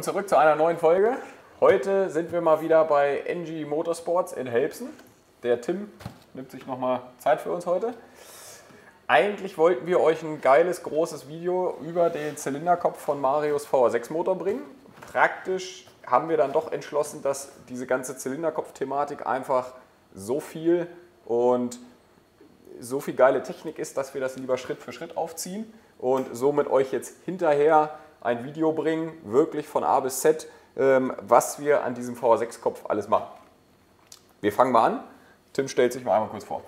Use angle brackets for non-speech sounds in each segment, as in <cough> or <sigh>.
Willkommen zurück zu einer neuen Folge. Heute sind wir mal wieder bei NG Motorsports in Helpsen. Der Tim nimmt sich nochmal Zeit für uns heute. Eigentlich wollten wir euch ein geiles, großes Video über den Zylinderkopf von Marius VR6 Motor bringen. Praktisch haben wir dann doch entschlossen, dass diese ganze Zylinderkopf-Thematik einfach so viel und so viel geile Technik ist, dass wir das lieber Schritt für Schritt aufziehen und somit euch jetzt hinterher ein Video bringen, wirklich von A bis Z, ähm, was wir an diesem VR6-Kopf alles machen. Wir fangen mal an. Tim stellt sich mal einmal kurz vor.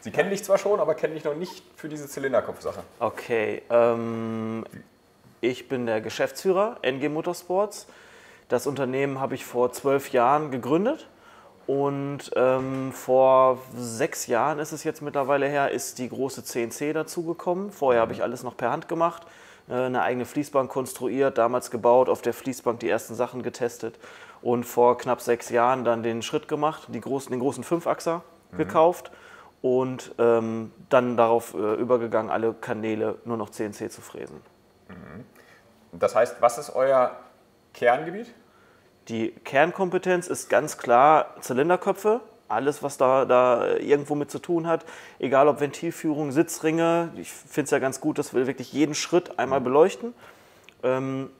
Sie kennen dich zwar schon, aber kennen dich noch nicht für diese Zylinderkopf-Sache. Okay, ähm, ich bin der Geschäftsführer NG Motorsports. Das Unternehmen habe ich vor zwölf Jahren gegründet und ähm, vor sechs Jahren ist es jetzt mittlerweile her, ist die große CNC dazugekommen. Vorher habe ich alles noch per Hand gemacht, eine eigene Fließbank konstruiert, damals gebaut, auf der Fließbank die ersten Sachen getestet und vor knapp sechs Jahren dann den Schritt gemacht, die großen, den großen Fünfachser mhm. gekauft und ähm, dann darauf äh, übergegangen, alle Kanäle nur noch CNC zu fräsen. Mhm. Das heißt, was ist euer Kerngebiet? Die Kernkompetenz ist ganz klar Zylinderköpfe, alles, was da, da irgendwo mit zu tun hat, egal ob Ventilführung, Sitzringe. Ich finde es ja ganz gut, dass wir wirklich jeden Schritt einmal mhm. beleuchten. Ähm,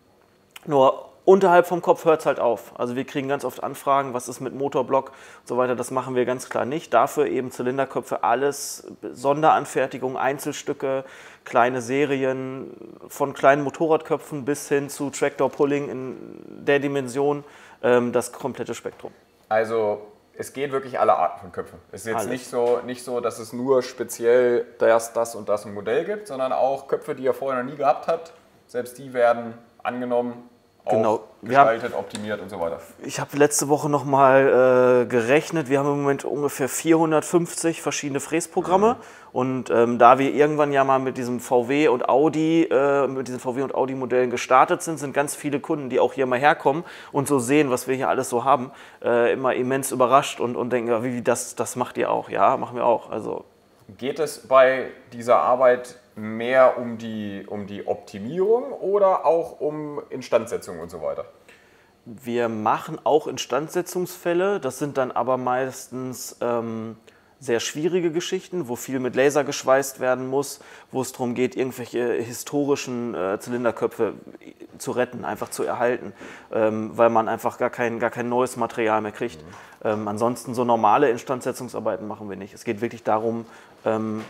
nur unterhalb vom Kopf hört es halt auf. Also wir kriegen ganz oft Anfragen, was ist mit Motorblock und so weiter. Das machen wir ganz klar nicht. Dafür eben Zylinderköpfe, alles, Sonderanfertigung, Einzelstücke, kleine Serien, von kleinen Motorradköpfen bis hin zu Tractor-Pulling in der Dimension, ähm, das komplette Spektrum. Also es geht wirklich alle Arten von Köpfen. Es ist jetzt nicht so, nicht so, dass es nur speziell das, das und das ein Modell gibt, sondern auch Köpfe, die ihr vorher noch nie gehabt habt. Selbst die werden angenommen genau. gestaltet, haben, optimiert und so weiter. Ich habe letzte Woche nochmal äh, gerechnet. Wir haben im Moment ungefähr 450 verschiedene Fräsprogramme. Mhm. Und ähm, da wir irgendwann ja mal mit diesem VW und Audi, äh, mit diesen VW und Audi-Modellen gestartet sind, sind ganz viele Kunden, die auch hier mal herkommen und so sehen, was wir hier alles so haben, äh, immer immens überrascht und, und denken, wie, das, das macht ihr auch. Ja, machen wir auch. Also Geht es bei dieser Arbeit mehr um die, um die Optimierung oder auch um Instandsetzung und so weiter? Wir machen auch Instandsetzungsfälle, das sind dann aber meistens ähm, sehr schwierige Geschichten, wo viel mit Laser geschweißt werden muss, wo es darum geht, irgendwelche historischen äh, Zylinderköpfe zu retten, einfach zu erhalten, ähm, weil man einfach gar kein, gar kein neues Material mehr kriegt. Mhm. Ähm, ansonsten so normale Instandsetzungsarbeiten machen wir nicht. Es geht wirklich darum, ähm,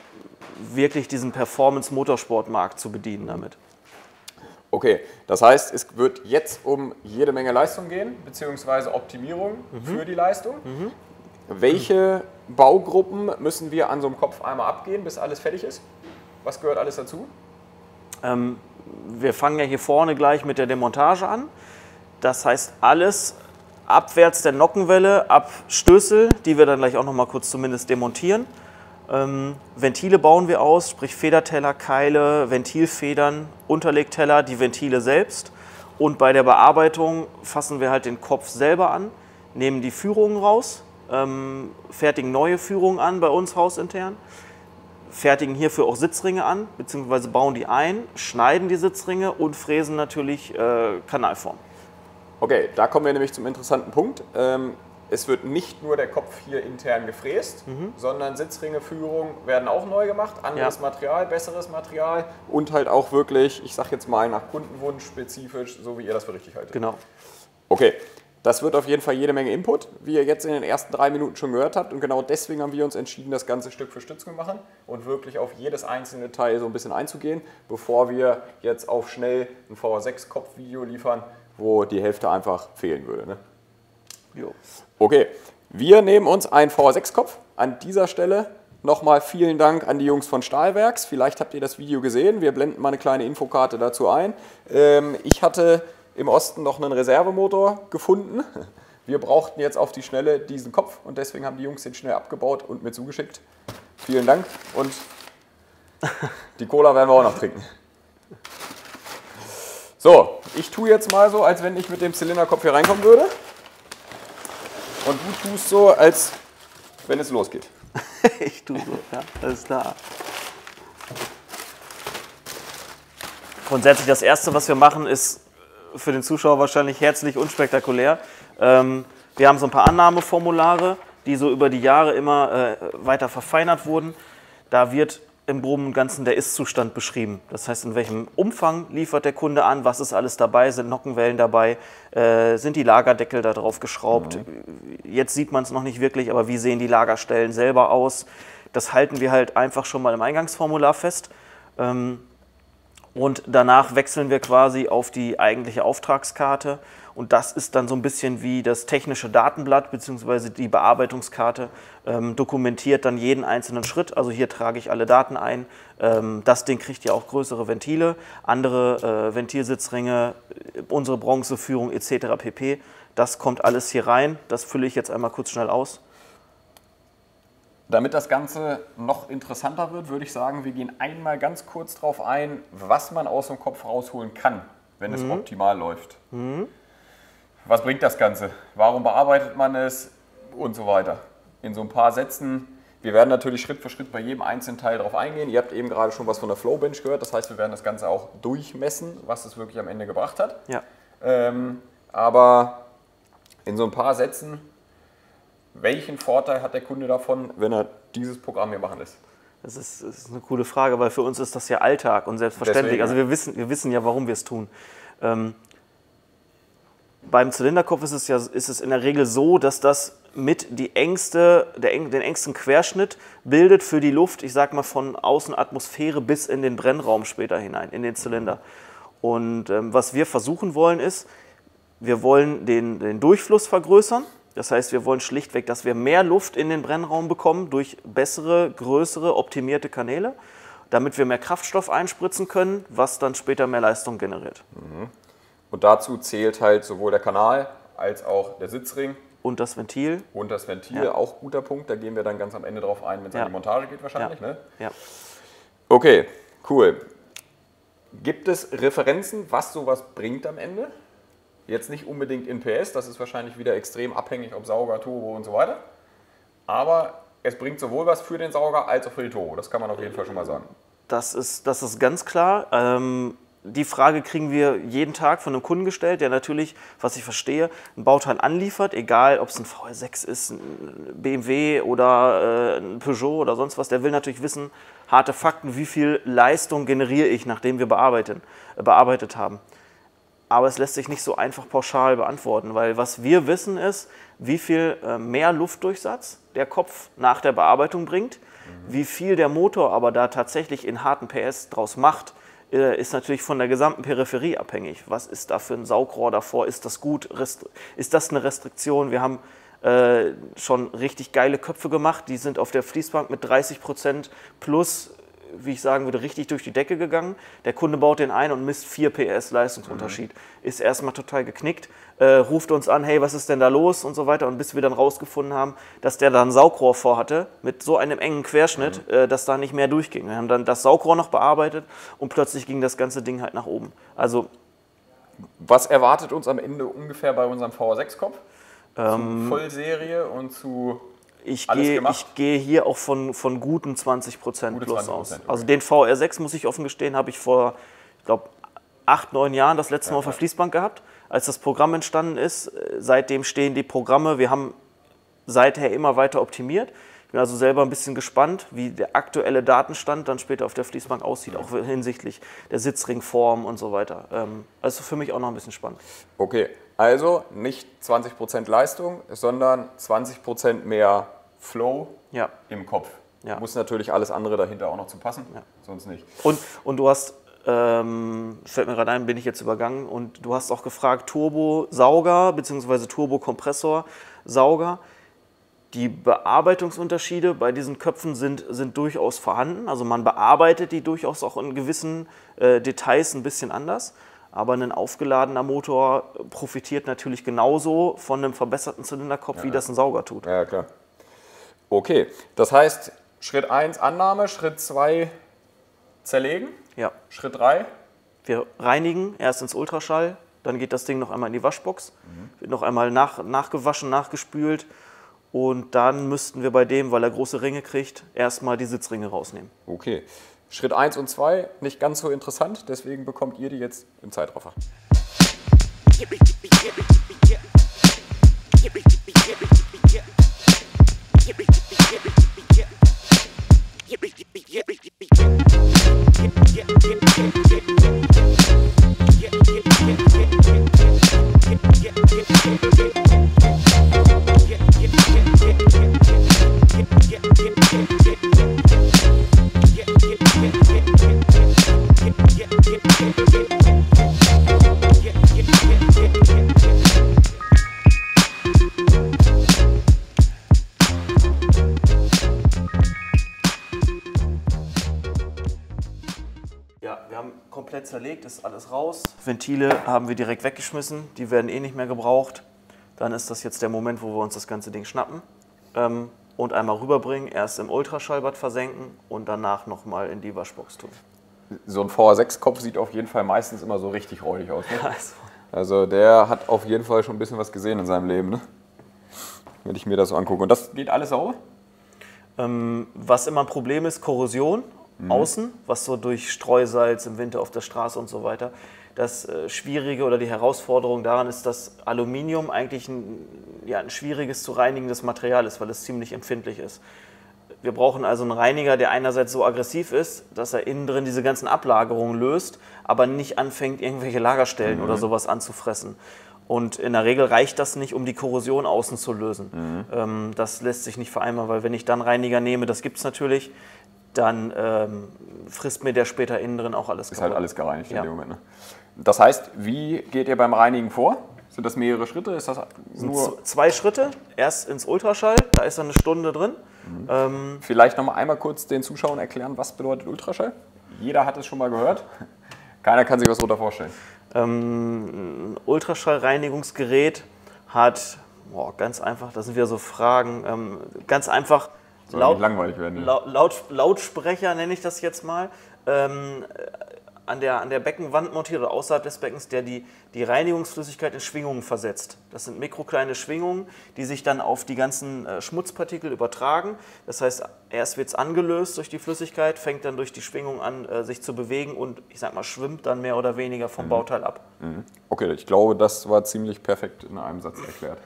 wirklich diesen Performance-Motorsportmarkt zu bedienen damit. Okay, das heißt, es wird jetzt um jede Menge Leistung gehen, beziehungsweise Optimierung mhm. für die Leistung. Mhm. Welche Baugruppen müssen wir an so einem Kopf einmal abgehen, bis alles fertig ist? Was gehört alles dazu? Ähm, wir fangen ja hier vorne gleich mit der Demontage an. Das heißt, alles abwärts der Nockenwelle, ab Stößel, die wir dann gleich auch noch mal kurz zumindest demontieren. Ähm, Ventile bauen wir aus, sprich Federteller, Keile, Ventilfedern, Unterlegteller, die Ventile selbst. Und bei der Bearbeitung fassen wir halt den Kopf selber an, nehmen die Führungen raus, ähm, fertigen neue Führungen an bei uns hausintern, fertigen hierfür auch Sitzringe an, beziehungsweise bauen die ein, schneiden die Sitzringe und fräsen natürlich äh, Kanalform. Okay, da kommen wir nämlich zum interessanten Punkt. Ähm, es wird nicht nur der Kopf hier intern gefräst, mhm. sondern Sitzringeführung werden auch neu gemacht. Anderes ja. Material, besseres Material und halt auch wirklich, ich sag jetzt mal nach Kundenwunsch spezifisch, so wie ihr das für richtig haltet. Genau. Okay, das wird auf jeden Fall jede Menge Input, wie ihr jetzt in den ersten drei Minuten schon gehört habt. Und genau deswegen haben wir uns entschieden, das Ganze Stück für Stück zu machen und wirklich auf jedes einzelne Teil so ein bisschen einzugehen, bevor wir jetzt auf schnell ein VR6-Kopf-Video liefern, wo die Hälfte einfach fehlen würde. Ne? Jo. Okay, wir nehmen uns einen V6-Kopf. An dieser Stelle nochmal vielen Dank an die Jungs von Stahlwerks. Vielleicht habt ihr das Video gesehen. Wir blenden mal eine kleine Infokarte dazu ein. Ähm, ich hatte im Osten noch einen Reservemotor gefunden. <laughs> Wir brauchten jetzt auf die Schnelle diesen Kopf und deswegen haben die Jungs den schnell abgebaut und mir zugeschickt. Vielen Dank und <laughs> die Cola werden wir auch noch trinken. So, ich tue jetzt mal so, als wenn ich mit dem Zylinderkopf hier reinkommen würde. Und du tust so, als wenn es losgeht. <laughs> ich tue so, ja, alles klar. Grundsätzlich das Erste, was wir machen, ist für den Zuschauer wahrscheinlich herzlich unspektakulär. Ähm, wir haben so ein paar Annahmeformulare, die so über die Jahre immer äh, weiter verfeinert wurden. Da wird im Groben und Ganzen der Ist-Zustand beschrieben. Das heißt, in welchem Umfang liefert der Kunde an, was ist alles dabei, sind Nockenwellen dabei, äh, sind die Lagerdeckel da drauf geschraubt. Mhm. Jetzt sieht man es noch nicht wirklich, aber wie sehen die Lagerstellen selber aus? Das halten wir halt einfach schon mal im Eingangsformular fest. Ähm, und danach wechseln wir quasi auf die eigentliche Auftragskarte. Und das ist dann so ein bisschen wie das technische Datenblatt bzw. die Bearbeitungskarte, ähm, dokumentiert dann jeden einzelnen Schritt. Also hier trage ich alle Daten ein. Ähm, das Ding kriegt ja auch größere Ventile, andere äh, Ventilsitzringe, äh, unsere Bronzeführung etc. pp. Das kommt alles hier rein. Das fülle ich jetzt einmal kurz schnell aus. Damit das Ganze noch interessanter wird, würde ich sagen, wir gehen einmal ganz kurz darauf ein, was man aus dem Kopf rausholen kann, wenn mhm. es optimal läuft. Mhm. Was bringt das Ganze? Warum bearbeitet man es? Und so weiter. In so ein paar Sätzen. Wir werden natürlich Schritt für Schritt bei jedem einzelnen Teil darauf eingehen. Ihr habt eben gerade schon was von der Flowbench gehört. Das heißt, wir werden das Ganze auch durchmessen, was es wirklich am Ende gebracht hat. Ja. Ähm, aber in so ein paar Sätzen welchen Vorteil hat der Kunde davon, wenn er dieses Programm hier machen lässt? Das ist, das ist, eine coole Frage, weil für uns ist das ja Alltag und selbstverständlich. Deswegen, also wir wissen, wir wissen ja, warum wir es tun. Ähm, beim Zylinderkopf ist es ja ist es in der Regel so, dass das mit die engste, der, den engsten Querschnitt bildet für die Luft, ich sag mal von Außenatmosphäre bis in den Brennraum später hinein, in den Zylinder. Und ähm, was wir versuchen wollen ist, wir wollen den, den Durchfluss vergrößern das heißt, wir wollen schlichtweg, dass wir mehr Luft in den Brennraum bekommen durch bessere, größere, optimierte Kanäle, damit wir mehr Kraftstoff einspritzen können, was dann später mehr Leistung generiert. Mhm. Und dazu zählt halt sowohl der Kanal als auch der Sitzring. Und das Ventil. Und das Ventil, ja. auch guter Punkt. Da gehen wir dann ganz am Ende drauf ein, wenn es ja. an die Montage geht wahrscheinlich. Ja. Ne? ja. Okay, cool. Gibt es Referenzen, was sowas bringt am Ende? Jetzt nicht unbedingt in PS, das ist wahrscheinlich wieder extrem abhängig, ob Sauger, Turbo und so weiter. Aber es bringt sowohl was für den Sauger als auch für die Turbo. Das kann man auf jeden Fall schon mal sagen. Das ist, das ist ganz klar. Ähm, die Frage kriegen wir jeden Tag von einem Kunden gestellt, der natürlich, was ich verstehe, ein Bauteil anliefert, egal ob es ein VR6 ist, ein BMW oder äh, ein Peugeot oder sonst was. Der will natürlich wissen, harte Fakten, wie viel Leistung generiere ich, nachdem wir bearbeitet haben aber es lässt sich nicht so einfach pauschal beantworten, weil was wir wissen ist, wie viel äh, mehr Luftdurchsatz der Kopf nach der Bearbeitung bringt, mhm. wie viel der Motor aber da tatsächlich in harten PS draus macht, äh, ist natürlich von der gesamten Peripherie abhängig. Was ist da für ein Saugrohr davor? Ist das gut? Ist das eine Restriktion? Wir haben äh, schon richtig geile Köpfe gemacht, die sind auf der Fließbank mit 30 Prozent plus wie ich sagen würde, richtig durch die Decke gegangen. Der Kunde baut den ein und misst 4 PS Leistungsunterschied. Mhm. Ist erstmal total geknickt, äh, ruft uns an, hey, was ist denn da los und so weiter. Und bis wir dann rausgefunden haben, dass der da ein Saugrohr vorhatte mit so einem engen Querschnitt, mhm. äh, dass da nicht mehr durchging. Wir haben dann das Saugrohr noch bearbeitet und plötzlich ging das ganze Ding halt nach oben. Also was erwartet uns am Ende ungefähr bei unserem VR6-Kopf? Ähm, Vollserie und zu ich gehe, ich gehe hier auch von, von guten 20 Prozent plus 20%, aus. Okay. Also den VR6, muss ich offen gestehen, habe ich vor, ich glaube, acht, neun Jahren das letzte Mal auf der Fließbank gehabt, als das Programm entstanden ist. Seitdem stehen die Programme, wir haben seither immer weiter optimiert. Ich bin also selber ein bisschen gespannt, wie der aktuelle Datenstand dann später auf der Fließbank aussieht, auch hinsichtlich der Sitzringform und so weiter. Ähm, also für mich auch noch ein bisschen spannend. Okay, also nicht 20% Leistung, sondern 20% mehr Flow ja. im Kopf. Ja. Muss natürlich alles andere dahinter auch noch zu passen, ja. sonst nicht. Und, und du hast, ähm, fällt mir gerade ein, bin ich jetzt übergangen, und du hast auch gefragt, Turbo-Sauger bzw. Turbo-Kompressor-Sauger. Die Bearbeitungsunterschiede bei diesen Köpfen sind, sind durchaus vorhanden. Also man bearbeitet die durchaus auch in gewissen äh, Details ein bisschen anders. Aber ein aufgeladener Motor profitiert natürlich genauso von einem verbesserten Zylinderkopf, ja. wie das ein Sauger tut. Ja, klar. Okay, das heißt, Schritt 1 Annahme, Schritt 2 zerlegen. Ja. Schritt 3? Wir reinigen erst ins Ultraschall, dann geht das Ding noch einmal in die Waschbox, mhm. wird noch einmal nach, nachgewaschen, nachgespült und dann müssten wir bei dem, weil er große Ringe kriegt, erstmal die Sitzringe rausnehmen. Okay. Schritt 1 und 2 nicht ganz so interessant, deswegen bekommt ihr die jetzt im Zeitraffer. Raus. Ventile haben wir direkt weggeschmissen, die werden eh nicht mehr gebraucht. Dann ist das jetzt der Moment, wo wir uns das ganze Ding schnappen ähm, und einmal rüberbringen, erst im Ultraschallbad versenken und danach nochmal in die Waschbox tun. So ein VR6-Kopf sieht auf jeden Fall meistens immer so richtig räudig aus. Ne? <laughs> Also, Also der hat auf jeden Fall schon ein bisschen was gesehen in seinem Leben, ne? wenn ich mir das so angucke. Und das geht alles sauber? ähm, was immer ein Problem ist, Korrosion außen, was so durch Streusalz im Winter auf der Straße und so weiter. Das äh, Schwierige oder die Herausforderung daran ist, dass Aluminium eigentlich ein, ja, ein schwieriges zu reinigendes Material ist, weil es ziemlich empfindlich ist. Wir brauchen also einen Reiniger, der einerseits so aggressiv ist, dass er innen drin diese ganzen Ablagerungen löst, aber nicht anfängt, irgendwelche Lagerstellen oder sowas anzufressen. Und in der Regel reicht das nicht, um die Korrosion außen zu lösen. Ähm, das lässt sich nicht vereinbaren, weil wenn ich dann Reiniger nehme, das gibt es natürlich, dann ähm, frisst mir der später innen drin auch alles Ist halt alles gereinigt Ja. in dem Moment. Ne? Das heißt, wie geht ihr beim Reinigen vor? Sind das mehrere Schritte? Ist das nur Zwei Schritte, erst ins Ultraschall, da ist dann eine Stunde drin. Ähm, Vielleicht noch mal einmal kurz den Zuschauern erklären, was bedeutet Ultraschall? Jeder hat es schon mal gehört. Keiner kann sich was darunter vorstellen. Ähm, ein Ultraschallreinigungsgerät hat, boah, ganz einfach, das sind wieder so Fragen, ähm, ganz einfach laut, langweilig werden. Ne? Lau- Laut, Lautsprecher nenne ich das jetzt mal, ähm, äh, an, der, an der Beckenwand montiert oder außerhalb des Beckens, der die, die Reinigungsflüssigkeit in Schwingungen versetzt. Das sind mikrokleine Schwingungen, die sich dann auf die ganzen äh, Schmutzpartikel übertragen. Das heißt, erst wird es angelöst durch die Flüssigkeit, fängt dann durch die Schwingung an, äh, sich zu bewegen und ich sag mal, schwimmt dann mehr oder weniger vom Bauteil ab. Okay, ich glaube, das war ziemlich perfekt in einem Satz erklärt.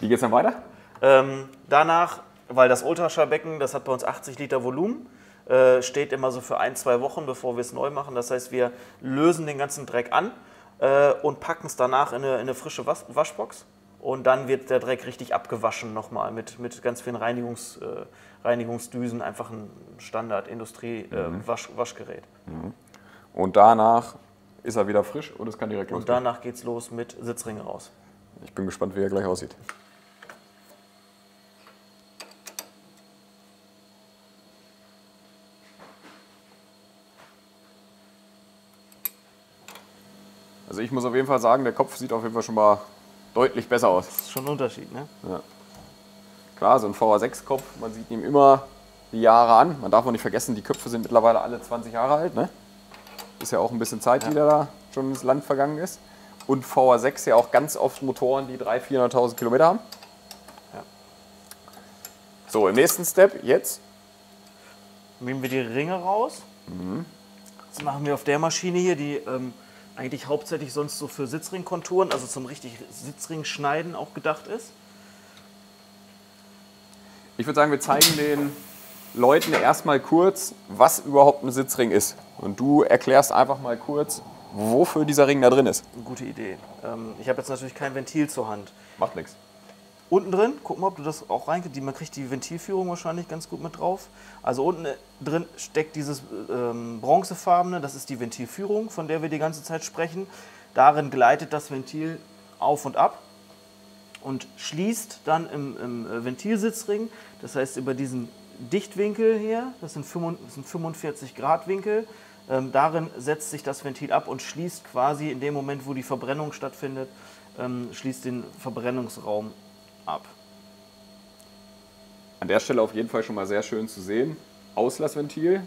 Wie geht's dann weiter? Ähm, danach, weil das Ultraschallbecken, das hat bei uns 80 Liter Volumen, äh, steht immer so für ein, zwei Wochen, bevor wir es neu machen. Das heißt, wir lösen den ganzen Dreck an äh, und packen es danach in eine, in eine frische Was Waschbox. Und dann wird der Dreck richtig abgewaschen nochmal mit, mit ganz vielen Reinigungs, äh, Reinigungsdüsen. Einfach ein Standard-Industrie-Waschgerät. Und danach ist er wieder frisch und es kann direkt und losgehen. danach geht es los mit Sitzringe raus. Ich bin gespannt, wie er gleich aussieht. Also ich muss auf jeden Fall sagen, der Kopf sieht auf jeden Fall schon mal deutlich besser aus. Das ist schon ein Unterschied, ne? Klar, so ein VA6-Kopf, man sieht ihm immer die Jahre an. Man darf auch nicht vergessen, die Köpfe sind mittlerweile alle 20 Jahre alt. Ne? Ist ja auch ein bisschen Zeit, die da schon ins Land vergangen ist. Und VA6 ja auch ganz oft Motoren, die 300.000, 400.000 Kilometer haben. Ja. So, im nächsten Step jetzt. Nehmen wir die Ringe raus. Das machen wir auf der Maschine hier, die ähm, eigentlich hauptsächlich sonst so für Sitzringkonturen, also zum richtig Sitzringschneiden auch gedacht ist. Ich würde sagen, wir zeigen den Leuten erstmal kurz, was überhaupt ein Sitzring ist. Und du erklärst einfach mal kurz, wofür dieser Ring da drin ist. Gute Idee. Ähm, ich habe jetzt natürlich kein Ventil zur Hand. Macht nichts. Unten drin, guck mal, ob du das auch reinkriegst. Man kriegt die Ventilführung wahrscheinlich ganz gut mit drauf. Also unten drin steckt dieses ähm, bronzefarbene, das ist die Ventilführung, von der wir die ganze Zeit sprechen. Darin gleitet das Ventil auf und ab und schließt dann im, im äh, Ventilsitzring, das heißt über diesen Dichtwinkel hier, das sind 45 das sind 45 Grad Winkel, ähm, darin setzt sich das Ventil ab und schließt quasi in dem Moment, wo die Verbrennung stattfindet, ähm, schließt den Verbrennungsraum ab. An der Stelle auf jeden Fall schon mal sehr schön zu sehen. Auslassventil,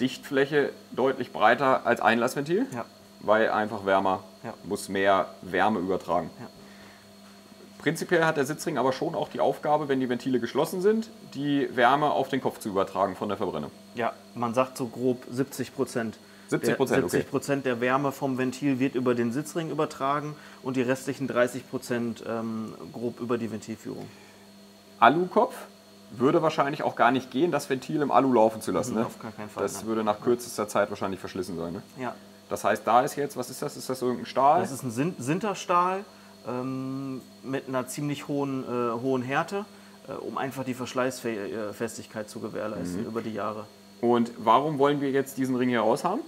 Dichtfläche deutlich breiter als Einlassventil, Ja. weil einfach wärmer, Ja. muss mehr Wärme übertragen. Ja. Prinzipiell hat der Sitzring aber schon auch die Aufgabe, wenn die Ventile geschlossen sind, die Wärme auf den Kopf zu übertragen von der Verbrennung. Ja, man sagt so grob 70 Prozent 70 Prozent, der, 70 Prozent der Wärme vom Ventil wird über den Sitzring übertragen und die restlichen 30 Prozent ähm, grob über die Ventilführung. Alukopf würde wahrscheinlich auch gar nicht gehen, das Ventil im Alu laufen zu lassen. Mhm, Ne? auf gar keinen Fall, Das nein. würde nach kürzester Zeit wahrscheinlich verschlissen sein. Ne? Ja, Das heißt, da ist jetzt, was ist das? Ist das irgendein Stahl? das ist ein Sin- Sinterstahl ähm, mit einer ziemlich hohen, äh, hohen Härte, äh, um einfach die Verschleißfestigkeit zu gewährleisten Mhm. über die Jahre. Und warum wollen wir jetzt diesen Ring hier raus haben?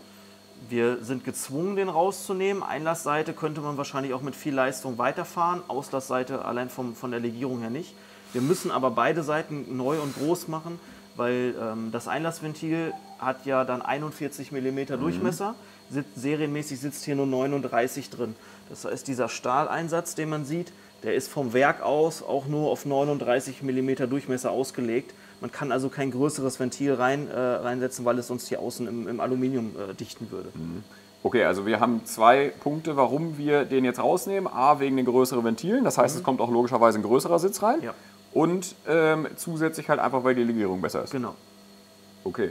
Wir sind gezwungen, den rauszunehmen. Einlassseite könnte man wahrscheinlich auch mit viel Leistung weiterfahren, Auslassseite allein vom, von der Legierung her nicht. Wir müssen aber beide Seiten neu und groß machen, weil ähm, das Einlassventil hat ja dann 41 mm Durchmesser. Sit, serienmäßig sitzt hier nur 39 drin. Das heißt, dieser Stahleinsatz, den man sieht, der ist vom Werk aus auch nur auf 39 mm Durchmesser ausgelegt. Man kann also kein größeres Ventil rein, äh, reinsetzen, weil es sonst hier außen im, im Aluminium äh, dichten würde. Okay, also wir haben zwei Punkte, warum wir den jetzt rausnehmen. A, wegen den größeren Ventilen. Das heißt, es kommt auch logischerweise ein größerer Sitz rein. Mhm. Ja. Und ähm, zusätzlich halt einfach, weil die Legierung besser ist. Genau. Okay.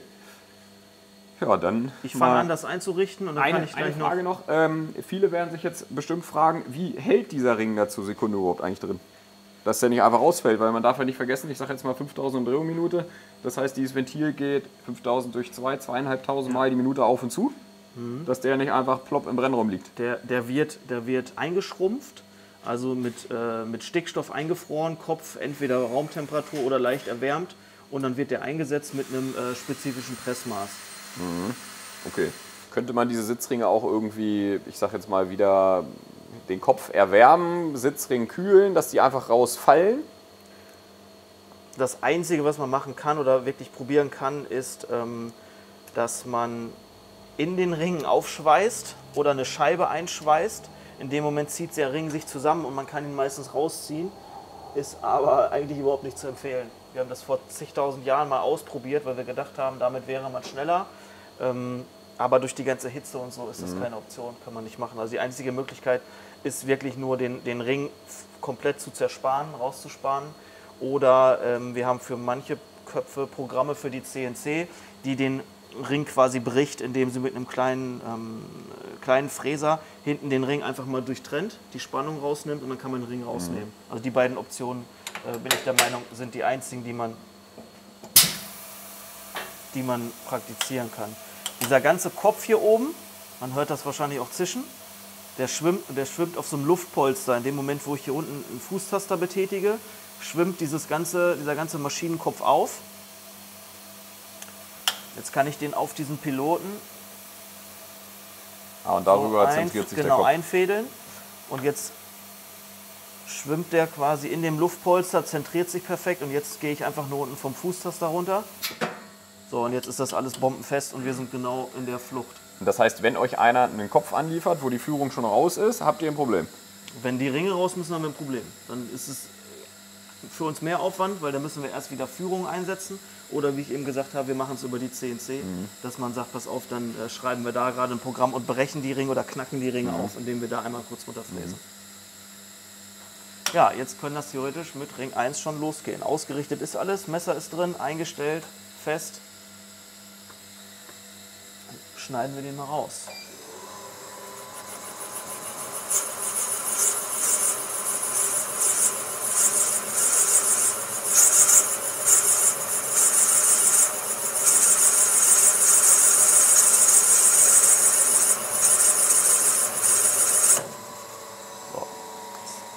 Ja, dann. Ich fange an, das einzurichten und dann kann Eine, ich eine gleich noch. Frage noch. Ähm, viele werden sich jetzt bestimmt fragen, wie hält dieser Ring da zur Sekunde überhaupt eigentlich drin? Dass der nicht einfach rausfällt, weil man darf ja nicht vergessen, ich sage jetzt mal 5000 Umdrehungen Minute. Das heißt, dieses Ventil geht 5000 durch 2, 2500 Mal die Minute auf und zu. Mhm. Dass der nicht einfach plopp im Brennraum liegt. Der, der, wird, der wird eingeschrumpft, also mit, äh, mit Stickstoff eingefroren, Kopf entweder Raumtemperatur oder leicht erwärmt. Und dann wird der eingesetzt mit einem äh, spezifischen Pressmaß. Okay. Könnte man diese Sitzringe auch irgendwie, ich sag jetzt mal wieder, den Kopf erwärmen, Sitzring kühlen, dass die einfach rausfallen? Das Einzige, was man machen kann oder wirklich probieren kann, ist, ähm, dass man in den Ringen aufschweißt oder eine Scheibe einschweißt. In dem Moment zieht der Ring sich zusammen und man kann ihn meistens rausziehen. Ist aber eigentlich überhaupt nicht zu empfehlen. Wir haben das vor zigtausend Jahren mal ausprobiert, weil wir gedacht haben, damit wäre man schneller. Ähm, aber durch die ganze Hitze und so ist das keine Option, kann man nicht machen. Also die einzige Möglichkeit ist wirklich nur den, den Ring komplett zu zersparen, rauszusparen. Oder ähm, wir haben für manche Köpfe Programme für die CNC, die den Ring quasi bricht, indem sie mit einem kleinen, ähm, kleinen Fräser hinten den Ring einfach mal durchtrennt, die Spannung rausnimmt und dann kann man den Ring rausnehmen. Also die beiden Optionen, äh, bin ich der Meinung, sind die einzigen, die man, die man praktizieren kann. Dieser ganze Kopf hier oben, man hört das wahrscheinlich auch zischen, der schwimmt, der schwimmt auf so einem Luftpolster. In dem Moment, wo ich hier unten einen Fußtaster betätige, schwimmt dieses ganze, dieser ganze Maschinenkopf auf. Jetzt kann ich den auf diesen Piloten Ah, und darüber so ein- zentriert sich genau, der Kopf. einfädeln. Und jetzt schwimmt der quasi in dem Luftpolster, zentriert sich perfekt. Und jetzt gehe ich einfach nur unten vom Fußtaster runter. So, und jetzt ist das alles bombenfest und wir sind genau in der Flucht. Das heißt, wenn euch einer einen Kopf anliefert, wo die Führung schon raus ist, habt ihr ein Problem. Wenn die Ringe raus müssen, haben wir ein Problem. Dann ist es für uns mehr Aufwand, weil dann müssen wir erst wieder Führung einsetzen. Oder wie ich eben gesagt habe, wir machen es über die CNC, dass man sagt, pass auf, dann äh, schreiben wir da gerade ein Programm und brechen die Ringe oder knacken die Ringe auf, indem wir da einmal kurz runterfräsen. Ja, jetzt können das theoretisch mit Ring 1 schon losgehen. Ausgerichtet ist alles, Messer ist drin, eingestellt, fest. Schneiden wir den mal raus.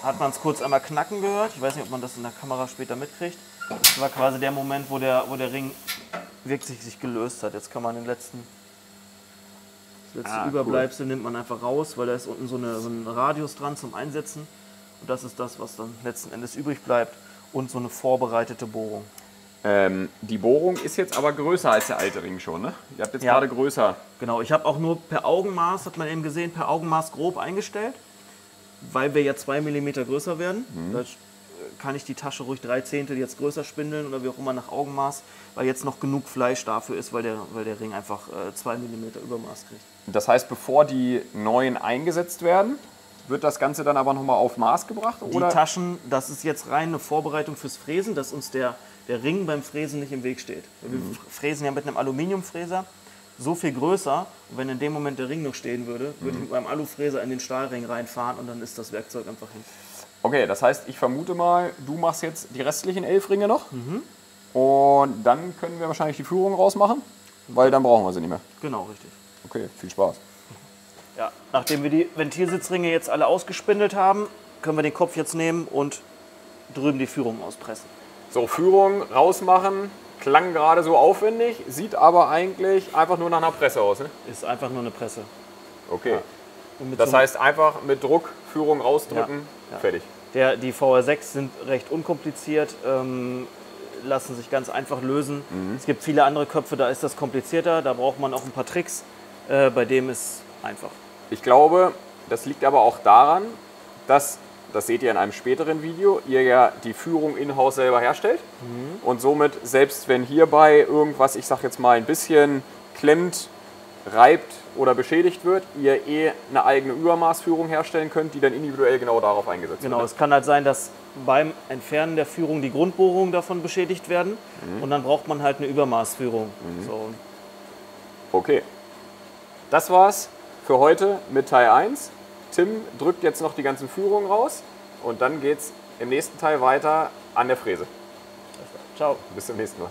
hat man es kurz einmal knacken gehört. Ich weiß nicht, ob man das in der Kamera später mitkriegt. Das war quasi der Moment, wo der, wo der Ring wirklich sich gelöst hat. Jetzt kann man den letzten, letzte Ah, cool. Überbleibsel nimmt man einfach raus, weil da ist unten so, eine, so ein Radius dran zum Einsetzen. Und das ist das, was dann letzten Endes übrig bleibt. Und so eine vorbereitete Bohrung. Ähm, die Bohrung ist jetzt aber größer als der alte Ring schon, ne? Ihr habt jetzt Ja. gerade größer. Genau, ich habe auch nur per Augenmaß, hat man eben gesehen, per Augenmaß grob eingestellt, weil wir ja zwei Millimeter größer werden. Da kann ich die Tasche ruhig drei Zehntel jetzt größer spindeln oder wie auch immer nach Augenmaß, weil jetzt noch genug Fleisch dafür ist, weil der, weil der Ring einfach äh, zwei Millimeter Übermaß kriegt. Das heißt, bevor die neuen eingesetzt werden, wird das Ganze dann aber nochmal auf Maß gebracht? Die Oder? Taschen, das ist jetzt rein eine Vorbereitung fürs Fräsen, dass uns der, der Ring beim Fräsen nicht im Weg steht. Wir fräsen ja mit einem Aluminiumfräser so viel größer. Und wenn in dem Moment der Ring noch stehen würde, würde ich mit meinem Alufräser in den Stahlring reinfahren und dann ist das Werkzeug einfach hin. Okay, das heißt, ich vermute mal, du machst jetzt die restlichen elf Ringe noch. Und dann können wir wahrscheinlich die Führung rausmachen, weil dann brauchen wir sie nicht mehr. Genau, richtig. Okay, viel Spaß. Ja, nachdem wir die Ventilsitzringe jetzt alle ausgespindelt haben, können wir den Kopf jetzt nehmen und drüben die Führung auspressen. So, Führung rausmachen, klang gerade so aufwendig, sieht aber eigentlich einfach nur nach einer Presse aus. Ne? Ist einfach nur eine Presse. Okay. Mit Das so heißt einfach mit Druck Führung rausdrücken, Ja, ja. fertig. Der, die VR6 sind recht unkompliziert, ähm, lassen sich ganz einfach lösen. Es gibt viele andere Köpfe, da ist das komplizierter, da braucht man auch ein paar Tricks. Äh, bei dem ist einfach. Ich glaube, das liegt aber auch daran, dass, das seht ihr in einem späteren Video, ihr ja die Führung in-house selber herstellt. Und somit, selbst wenn hierbei irgendwas, ich sag jetzt mal, ein bisschen klemmt, reibt oder beschädigt wird, ihr eh eine eigene Übermaßführung herstellen könnt, die dann individuell genau darauf eingesetzt Genau, wird. es kann halt sein, dass beim Entfernen der Führung die Grundbohrungen davon beschädigt werden und dann braucht man halt eine Übermaßführung. So, Okay. Das war's für heute mit Teil 1. Tim drückt jetzt noch die ganzen Führungen raus und dann geht's im nächsten Teil weiter an der Fräse. ciao. Bis zum nächsten Mal.